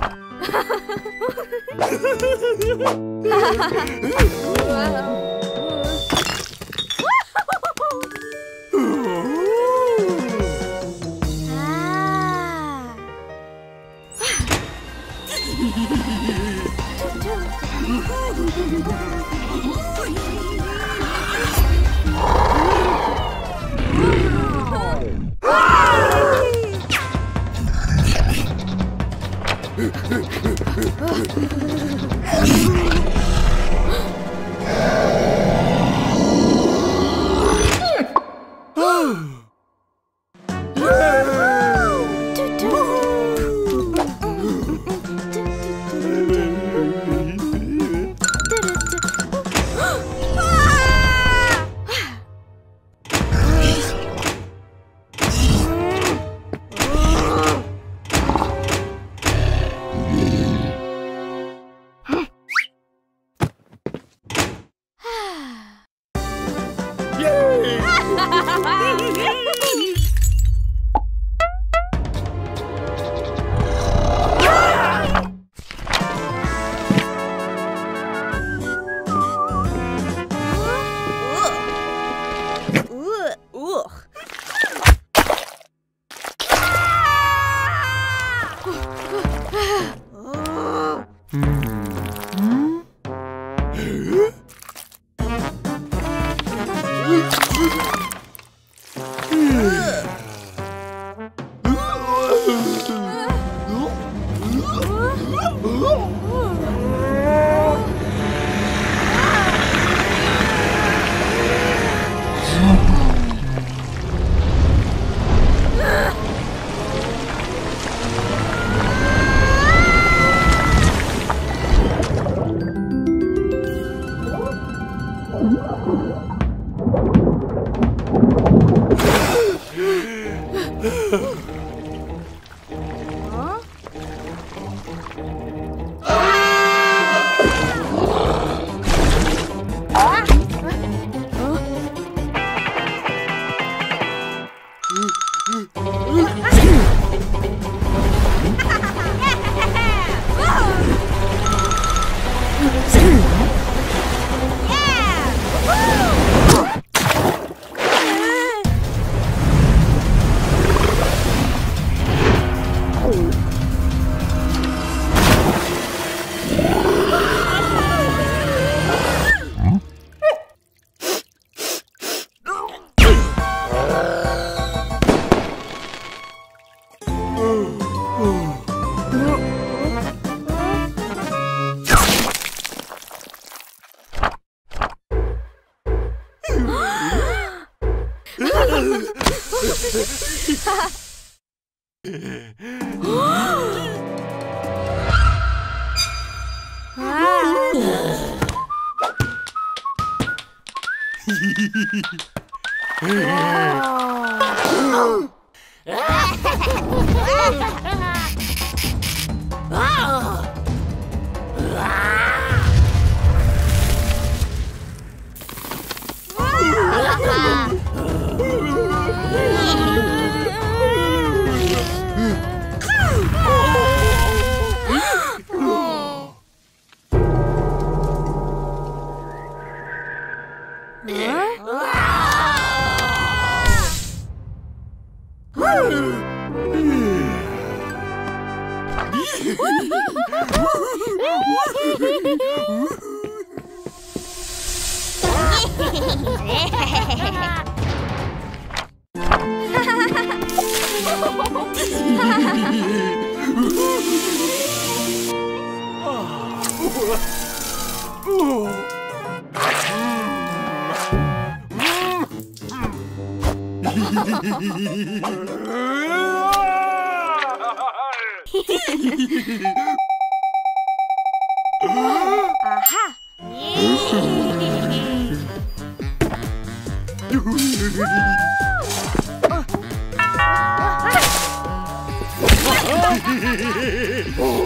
Ah. Aha! oh.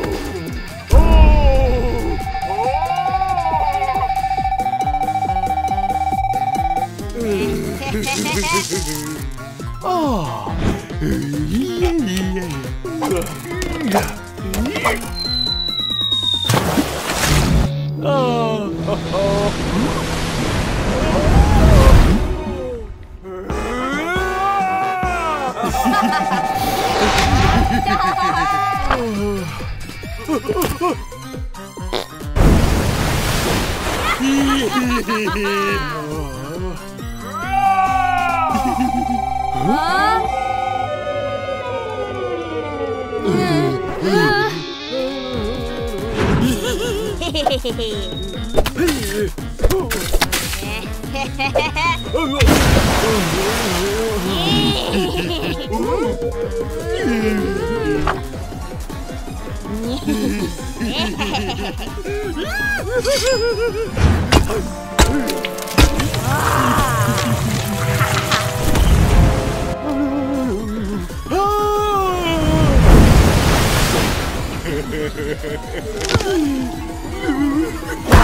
Ah!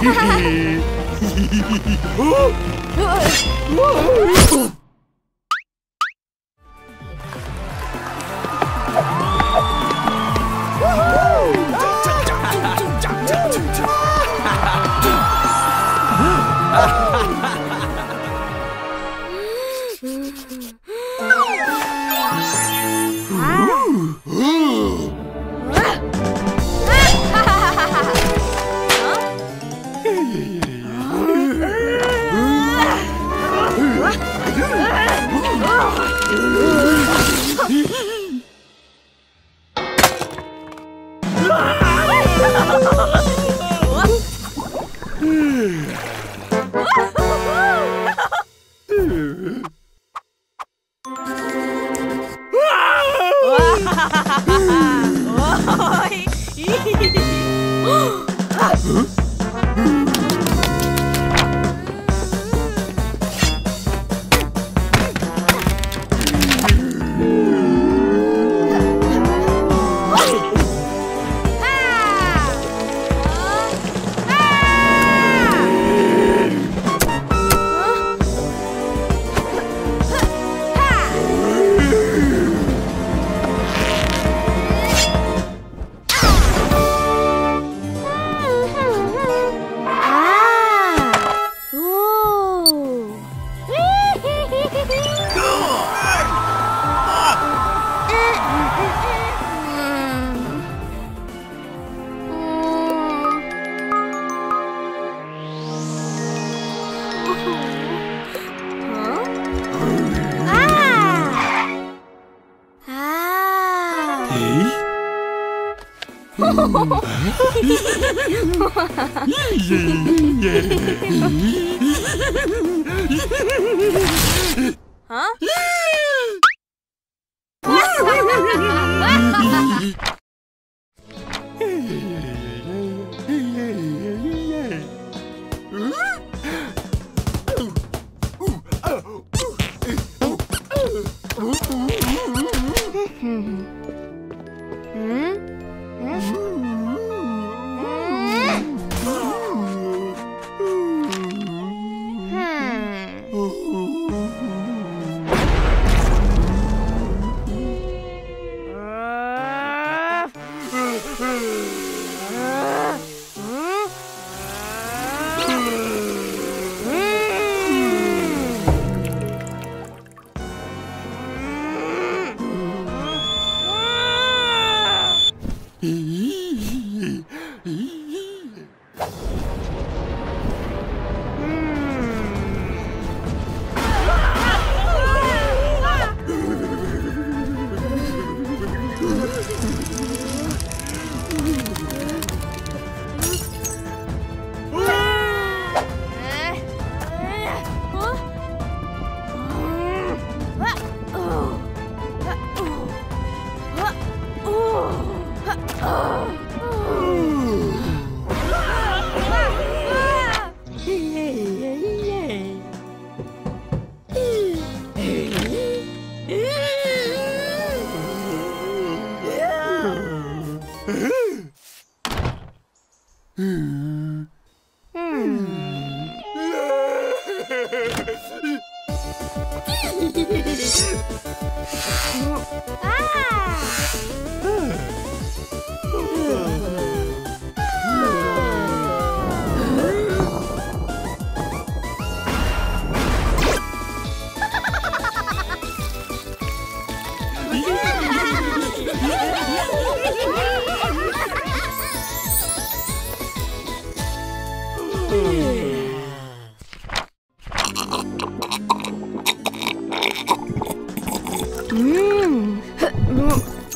Hehehehe いえいえいえ。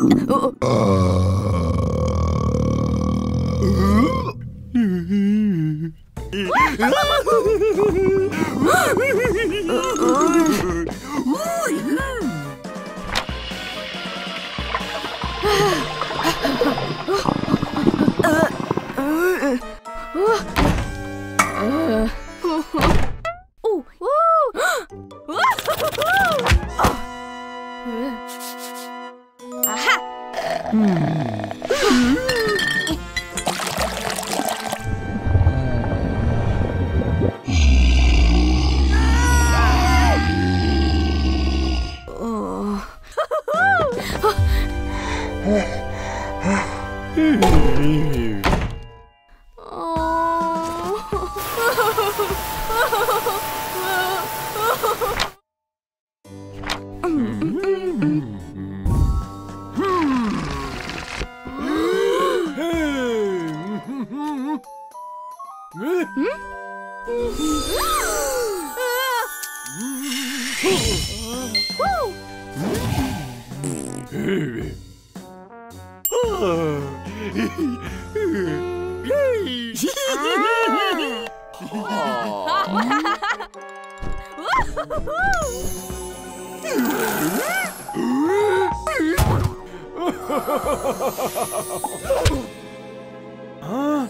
Oh. oh. Uh. huh? ah!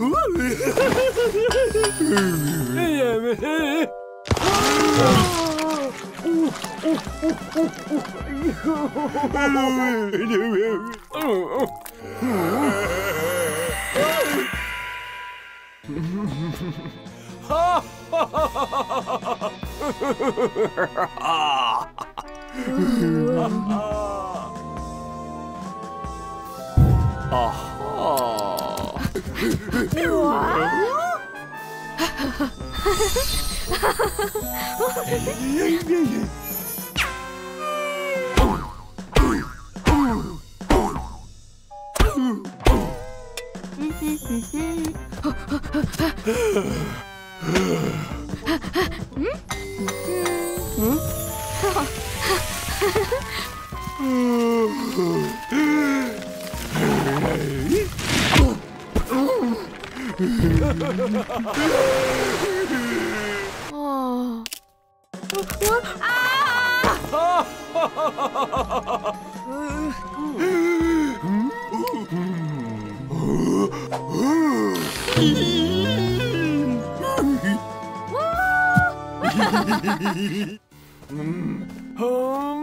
oh. 아하. 어?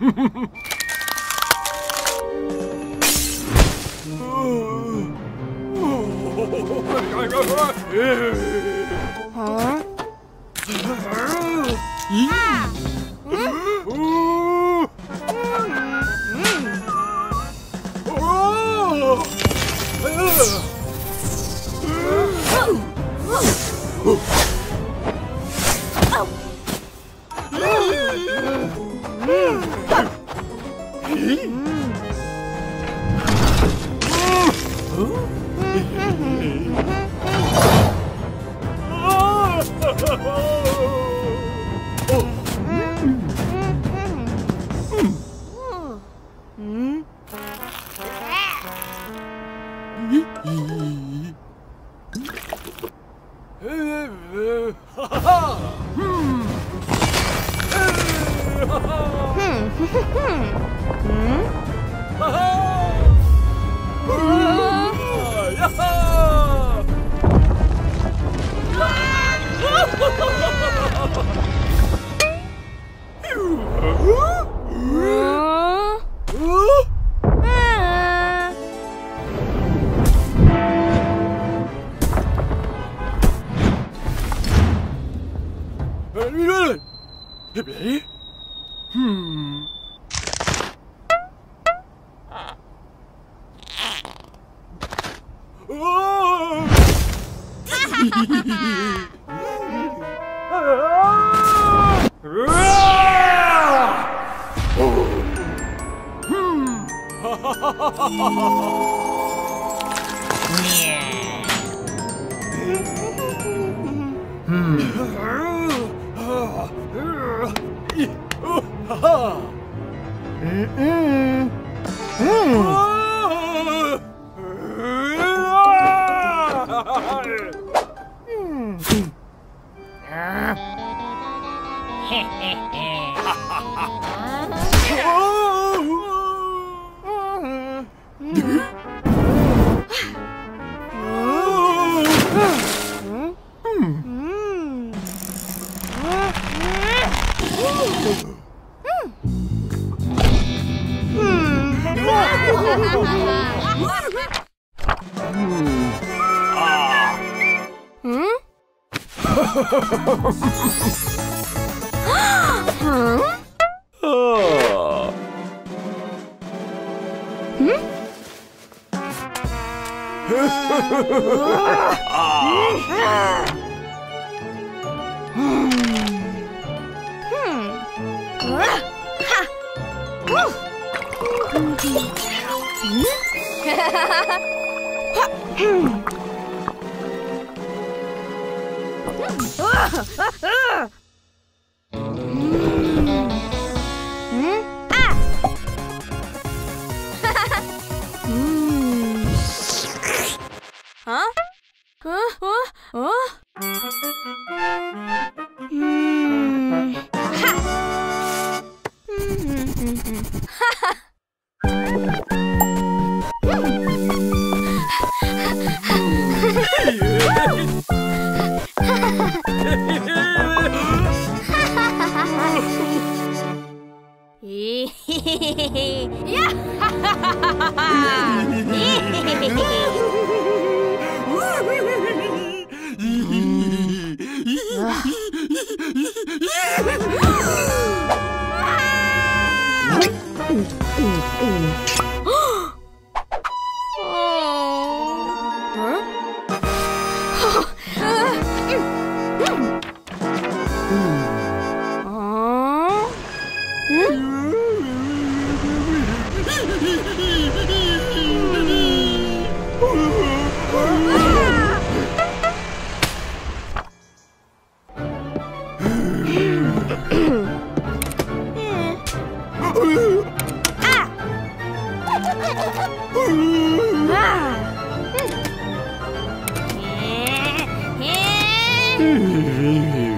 Huh? Huh? Oh. Ha! Woo! Hmm. Hmm. Hmm. hmm? Huh? Huh? Huh? Ah! ah. Ah!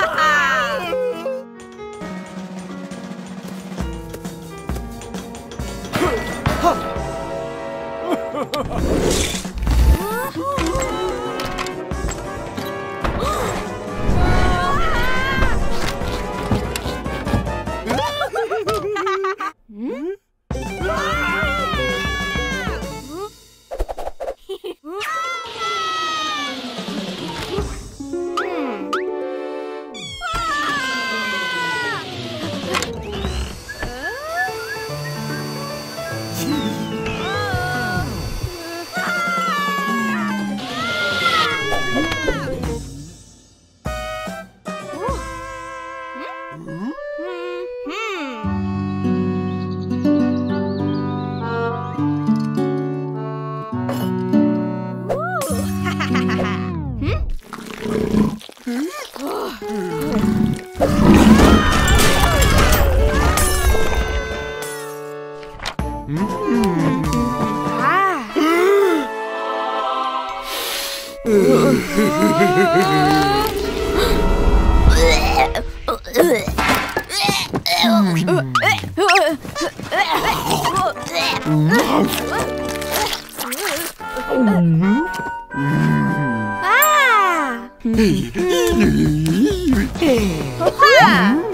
Ah! Ah!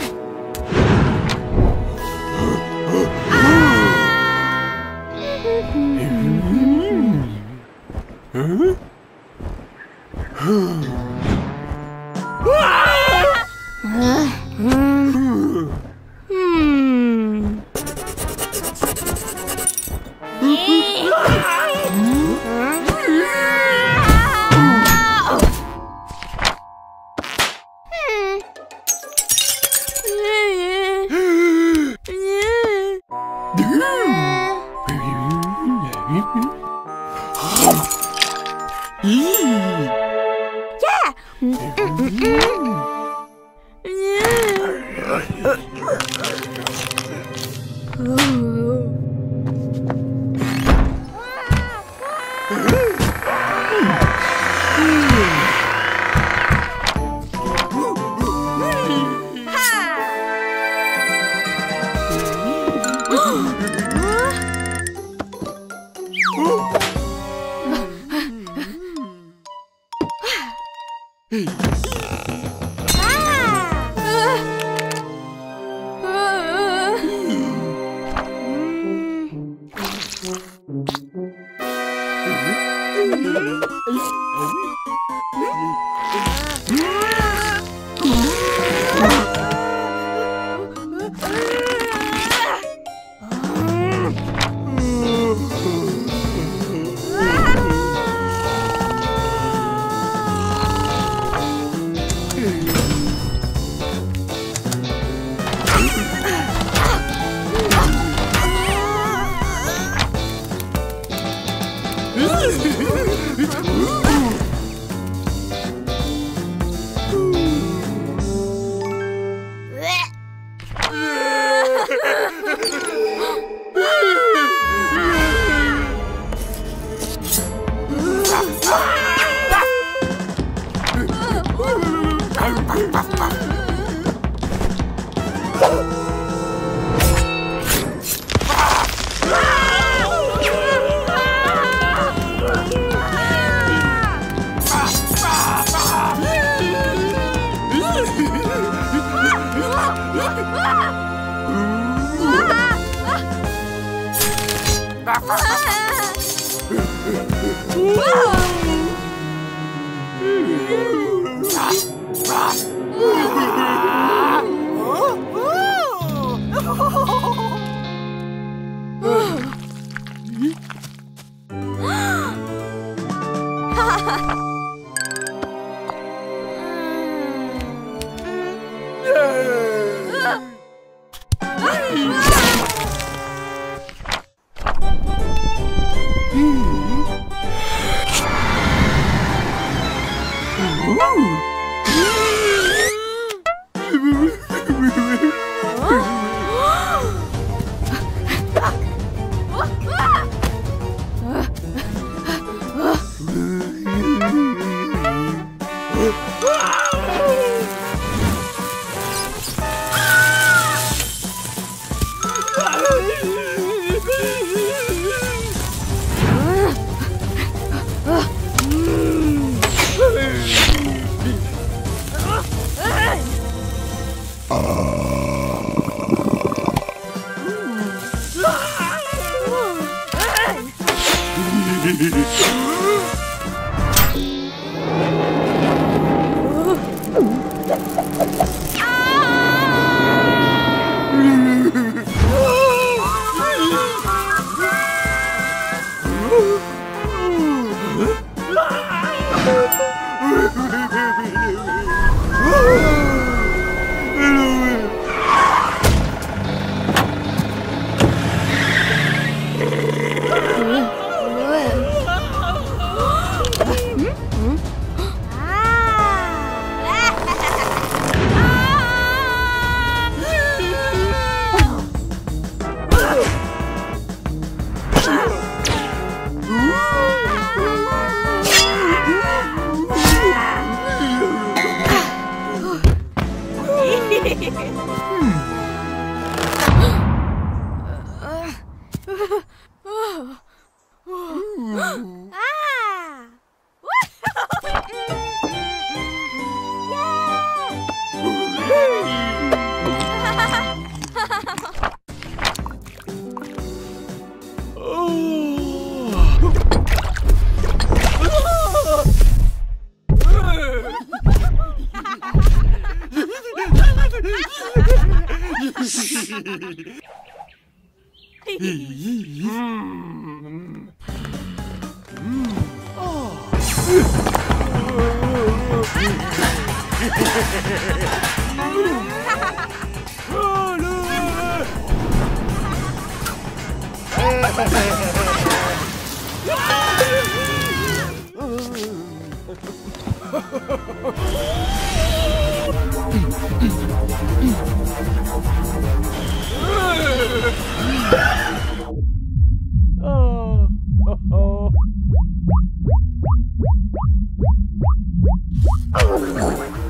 Oh, my God.